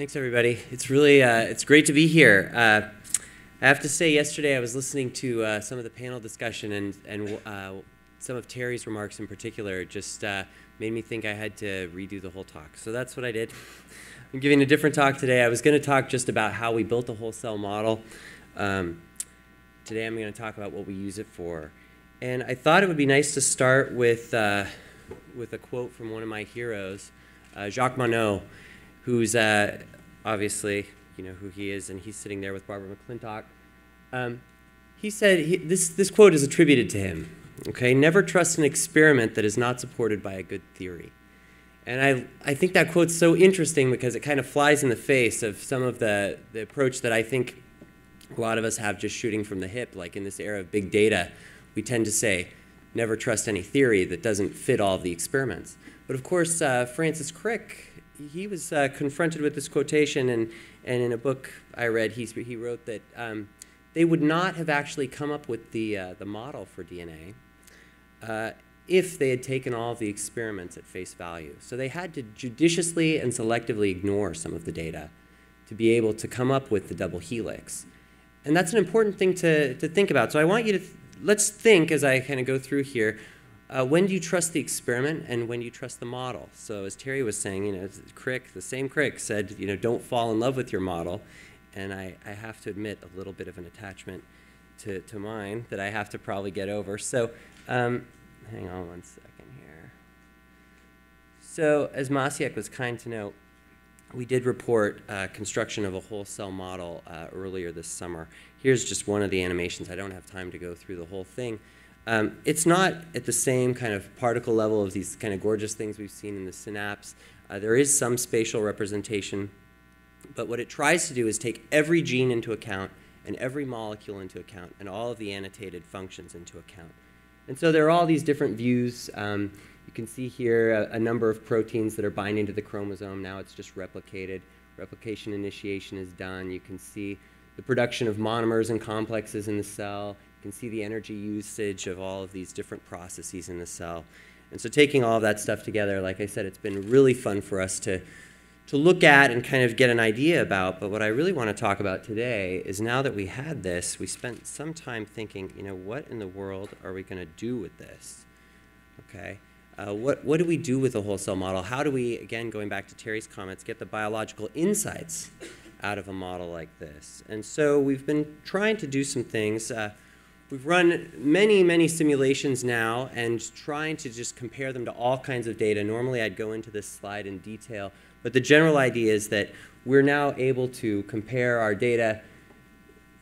Thanks, everybody. It's really uh, it's great to be here. Uh, I have to say, yesterday I was listening to uh, some of the panel discussion, and and uh, some of Terry's remarks in particular just uh, made me think I had to redo the whole talk. So that's what I did. I'm giving a different talk today. I was going to talk just about how we built the whole cell model. Um, today I'm going to talk about what we use it for, and I thought it would be nice to start with uh, with a quote from one of my heroes, Jacques Monod who's uh, obviously, you know who he is, and he's sitting there with Barbara McClintock. Um, he said, he, this, this quote is attributed to him, okay? Never trust an experiment that is not supported by a good theory. And I, I think that quote's so interesting because it kind of flies in the face of some of the, the approach that I think a lot of us have just shooting from the hip. Like in this era of big data, we tend to say, never trust any theory that doesn't fit all of the experiments. But of course, uh, Francis Crick he was uh, confronted with this quotation, and, and in a book I read, he, he wrote that um, they would not have actually come up with the, uh, the model for DNA uh, if they had taken all of the experiments at face value. So they had to judiciously and selectively ignore some of the data to be able to come up with the double helix. And that's an important thing to, to think about. So I want you to, th let's think as I kind of go through here, uh, when do you trust the experiment and when do you trust the model? So as Terry was saying, you know, Crick, the same Crick said, you know, don't fall in love with your model. And I, I have to admit a little bit of an attachment to, to mine that I have to probably get over. So um, hang on one second here. So as Maciek was kind to note, we did report uh, construction of a whole cell model uh, earlier this summer. Here's just one of the animations. I don't have time to go through the whole thing. Um, it's not at the same kind of particle level of these kind of gorgeous things we've seen in the synapse. Uh, there is some spatial representation, but what it tries to do is take every gene into account and every molecule into account and all of the annotated functions into account. And so there are all these different views. Um, you can see here a, a, number of proteins that are binding to the chromosome. Now it's just replicated. Replication initiation is done. You can see the production of monomers and complexes in the cell. You can see the energy usage of all of these different processes in the cell. And so taking all of that stuff together, like I said, it's been really fun for us to, to look at and kind of get an idea about. But what I really want to talk about today is now that we had this, we spent some time thinking, you know, what in the world are we going to do with this? Okay. Uh, what, what do we do with the whole cell model? How do we, again, going back to Terry's comments, get the biological insights out of a model like this? And so we've been trying to do some things. Uh, We've run many, many simulations now and trying to just compare them to all kinds of data. Normally I'd go into this slide in detail, but the general idea is that we're now able to compare our data.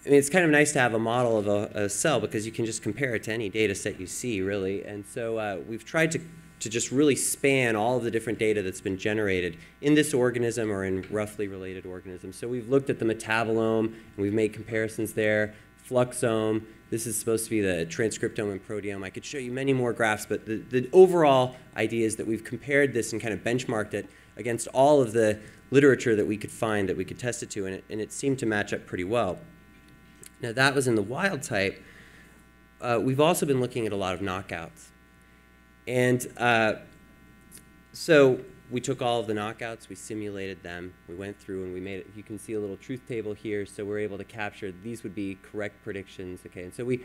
I mean, it's kind of nice to have a model of a, a cell because you can just compare it to any data set you see, really. And so uh, we've tried to, to just really span all of the different data that's been generated in this organism or in roughly related organisms. So we've looked at the metabolome, and we've made comparisons there, fluxome, this is supposed to be the transcriptome and proteome. I could show you many more graphs, but the, the overall idea is that we've compared this and kind of benchmarked it against all of the literature that we could find that we could test it to, and it, and it seemed to match up pretty well. Now, that was in the wild type. Uh, we've also been looking at a lot of knockouts. And uh, so we took all of the knockouts, we simulated them, we went through and we made it, you can see a little truth table here, so we're able to capture, these would be correct predictions, okay, and so we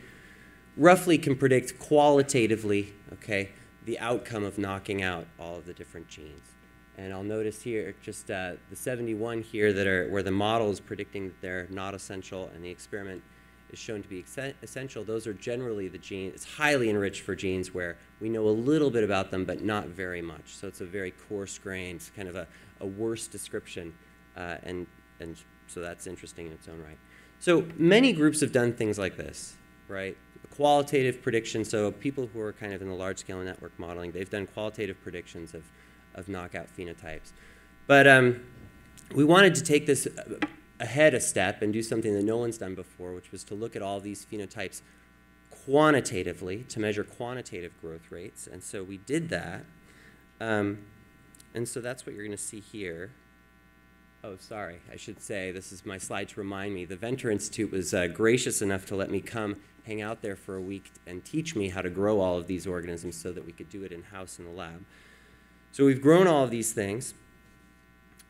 roughly can predict qualitatively, okay, the outcome of knocking out all of the different genes. And I'll notice here just uh, the 71 here that are where the model is predicting that they're not essential and the experiment is shown to be essential, those are generally the genes, it's highly enriched for genes where we know a little bit about them, but not very much. So it's a very coarse-grained, kind of a, a worse description, uh, and, and so that's interesting in its own right. So many groups have done things like this, right? Qualitative prediction, so people who are kind of in the large-scale network modeling, they've done qualitative predictions of, of knockout phenotypes. But um, we wanted to take this ahead a step and do something that no one's done before, which was to look at all these phenotypes quantitatively to measure quantitative growth rates. And so we did that. Um, and so that's what you're going to see here. Oh, sorry, I should say, this is my slide to remind me. The Venter Institute was uh, gracious enough to let me come hang out there for a week and teach me how to grow all of these organisms so that we could do it in-house in the lab. So we've grown all of these things.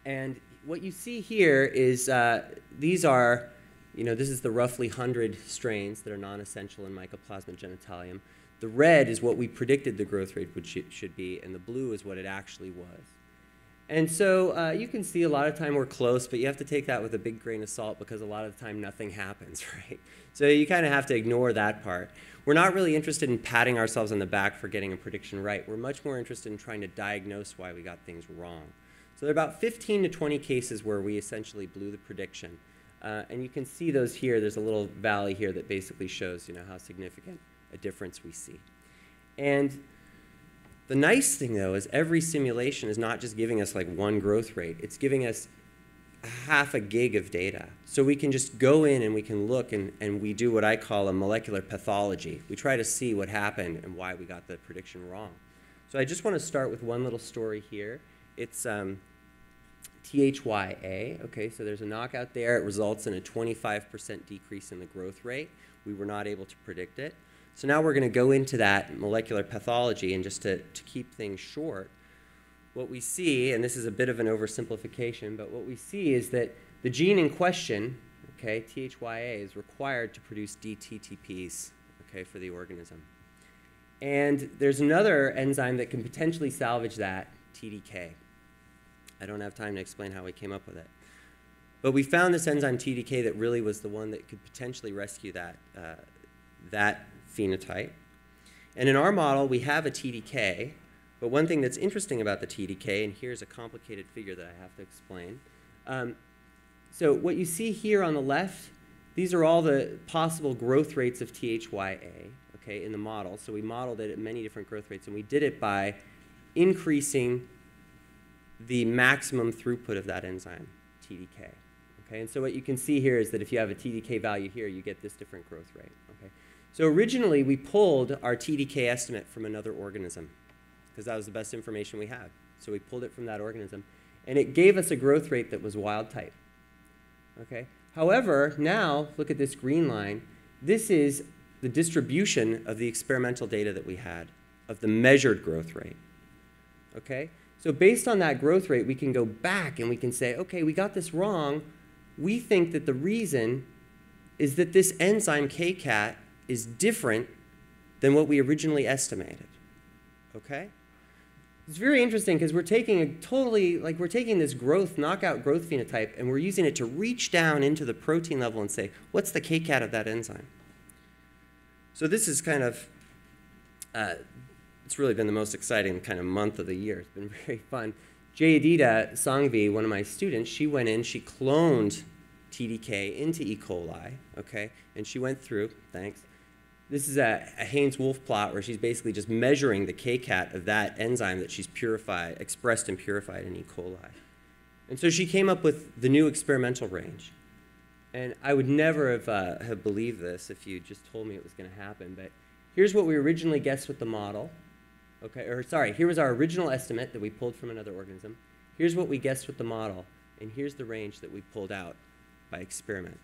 And what you see here is uh, these are, you know, this is the roughly 100 strains that are non-essential in Mycoplasma genitalium. The red is what we predicted the growth rate would sh should be, and the blue is what it actually was. And so uh, you can see a lot of time we're close, but you have to take that with a big grain of salt because a lot of the time nothing happens, right? So you kind of have to ignore that part. We're not really interested in patting ourselves on the back for getting a prediction right. We're much more interested in trying to diagnose why we got things wrong. So there are about 15 to 20 cases where we essentially blew the prediction. Uh, and you can see those here. There's a little valley here that basically shows you know, how significant a difference we see. And the nice thing, though, is every simulation is not just giving us like one growth rate. It's giving us half a gig of data. So we can just go in and we can look and, and we do what I call a molecular pathology. We try to see what happened and why we got the prediction wrong. So I just want to start with one little story here. It's um, THYA. Okay, so there's a knockout there. It results in a 25% decrease in the growth rate. We were not able to predict it. So now we're going to go into that molecular pathology, and just to, to keep things short, what we see, and this is a bit of an oversimplification, but what we see is that the gene in question, okay, THYA, is required to produce DTTPs, okay, for the organism. And there's another enzyme that can potentially salvage that, TDK. I don't have time to explain how we came up with it. But we found this enzyme TDK that really was the one that could potentially rescue that, uh, that phenotype. And in our model, we have a TDK, but one thing that's interesting about the TDK, and here's a complicated figure that I have to explain. Um, so what you see here on the left, these are all the possible growth rates of THYA, okay, in the model. So we modeled it at many different growth rates, and we did it by increasing the maximum throughput of that enzyme, TDK. Okay, and so what you can see here is that if you have a TDK value here, you get this different growth rate. Okay, so originally we pulled our TDK estimate from another organism because that was the best information we had. So we pulled it from that organism, and it gave us a growth rate that was wild type. Okay. However, now look at this green line. This is the distribution of the experimental data that we had of the measured growth rate. Okay. So based on that growth rate, we can go back and we can say, okay, we got this wrong. We think that the reason is that this enzyme KCAT is different than what we originally estimated. Okay? It's very interesting because we're taking a totally, like we're taking this growth, knockout growth phenotype, and we're using it to reach down into the protein level and say, what's the KCAT of that enzyme? So this is kind of, uh, it's really been the most exciting kind of month of the year. It's been very fun. Jayodita Sanghvi, one of my students, she went in, she cloned TDK into E. coli, okay, and she went through, thanks, this is a, a Hanes-Woolf plot where she's basically just measuring the KCAT of that enzyme that she's purified, expressed and purified in E. coli. And so she came up with the new experimental range. And I would never have, uh, have believed this if you just told me it was going to happen. But here's what we originally guessed with the model. Okay, or sorry, here was our original estimate that we pulled from another organism. Here's what we guessed with the model. And here's the range that we pulled out by experiment.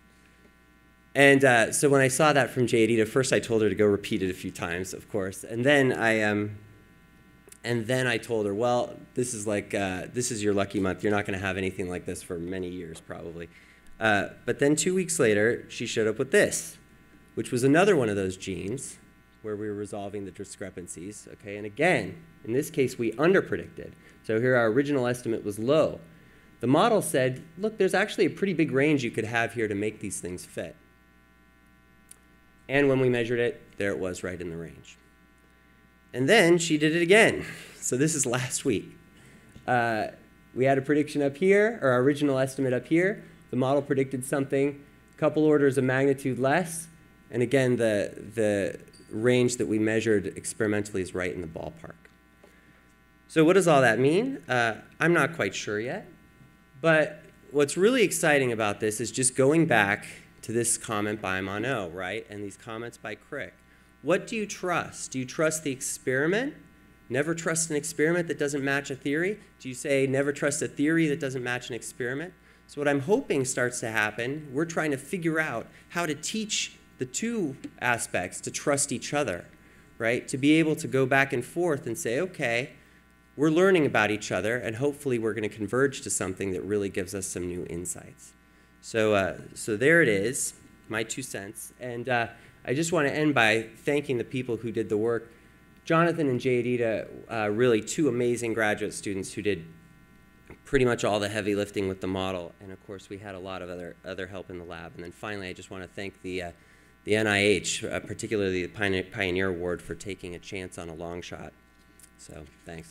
And uh, so when I saw that from Jadita, first I told her to go repeat it a few times, of course, and then I um, and then I told her, well, this is like uh, this is your lucky month. You're not going to have anything like this for many years, probably. Uh, but then two weeks later, she showed up with this, which was another one of those genes where we were resolving the discrepancies. Okay, and again, in this case, we underpredicted. So here our original estimate was low. The model said, look, there's actually a pretty big range you could have here to make these things fit. And when we measured it, there it was right in the range. And then she did it again. So this is last week. Uh, we had a prediction up here, or our original estimate up here. The model predicted something a couple orders of magnitude less. And again, the, the range that we measured experimentally is right in the ballpark. So what does all that mean? Uh, I'm not quite sure yet. But what's really exciting about this is just going back to this comment by Monod, right? And these comments by Crick. What do you trust? Do you trust the experiment? Never trust an experiment that doesn't match a theory? Do you say never trust a theory that doesn't match an experiment? So what I'm hoping starts to happen, we're trying to figure out how to teach the two aspects to trust each other, right? To be able to go back and forth and say, okay, we're learning about each other, and hopefully we're going to converge to something that really gives us some new insights. So, uh, so there it is, my two cents. And uh, I just want to end by thanking the people who did the work. Jonathan and Jayodita, uh, really two amazing graduate students who did pretty much all the heavy lifting with the model. And of course, we had a lot of other, other help in the lab. And then finally, I just want to thank the, uh, the NIH, uh, particularly the Pioneer, Pioneer Award, for taking a chance on a long shot. So, thanks.